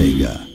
Chega.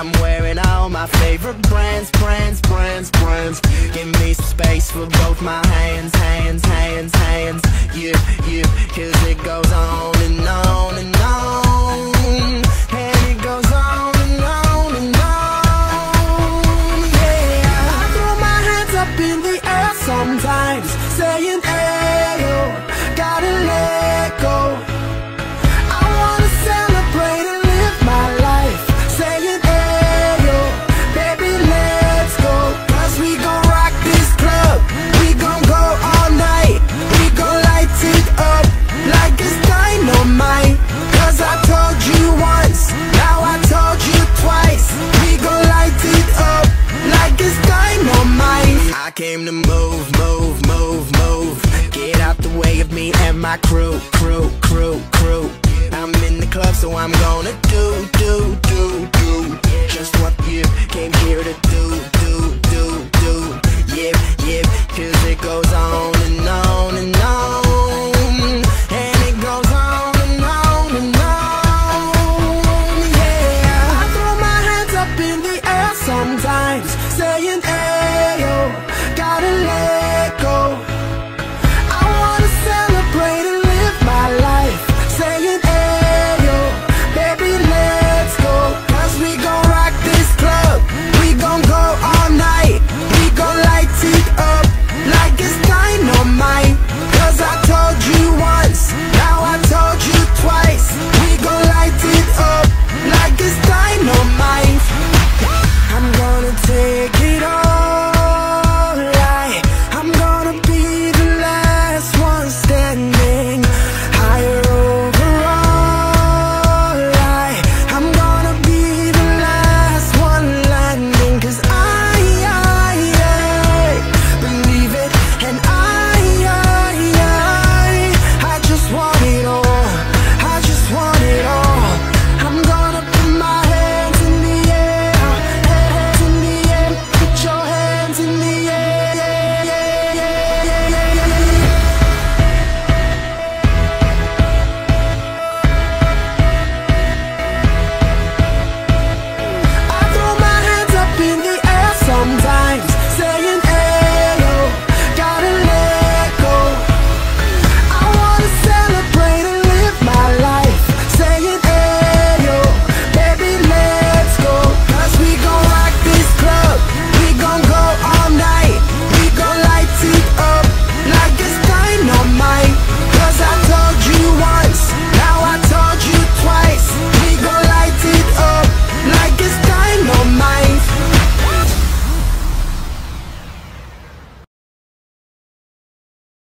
I'm wearing all my favorite brands, brands, brands, brands. Give me space for both my hands, hands, hands, hands. Yeah, yeah, cause it goes on I came to move, move, move, move. Get out the way of me and my crew, crew, crew, crew. I'm in the club, so I'm gonna do, do, do, do